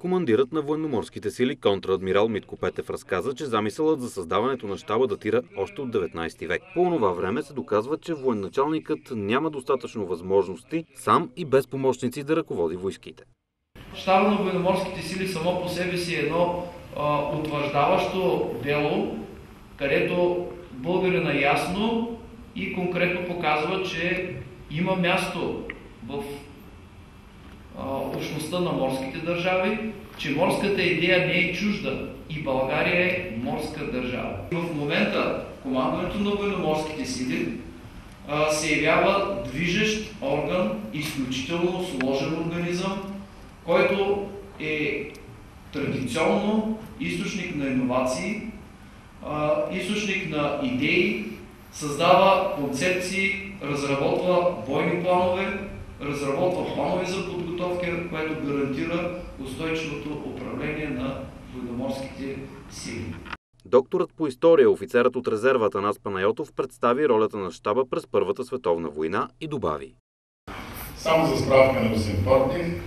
Командирът на военноморските сили контрадмирал Митко Петев разказа, че замисълът за създаването на щаба датира още от 19 век. По това време се доказва, че военачалникът няма достатъчно възможности сам и без помощници да ръководи войските. Щаба на военноморските сили само по себе си е едно а, утвърждаващо дело, където българина ясно и конкретно показва, че има място в общността на морските държави, че морската идея не е чужда и България е морска държава. В момента командването на военноморските сили а, се явява движещ орган, изключително сложен организъм, който е традиционно източник на иновации, а, източник на идеи, създава концепции, разработва бойни планове, разработва планове за подготовка, което гарантира устойчивото управление на военноморските сили. Докторът по история, офицерът от резерва Атанас Панайотов представи ролята на щаба през Първата световна война и добави. Само за справка на господин Портних,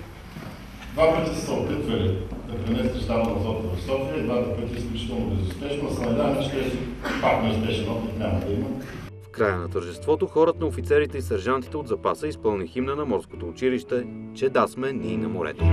два пъти са опитвали да пренесете щаба на флота в София двата пъти изключително безуспешно. Се надяваме, че пак неуспешен опит няма да има края на тържеството хората на офицерите и сержантите от запаса изпълни химна на морското училище, че да сме ние на морето.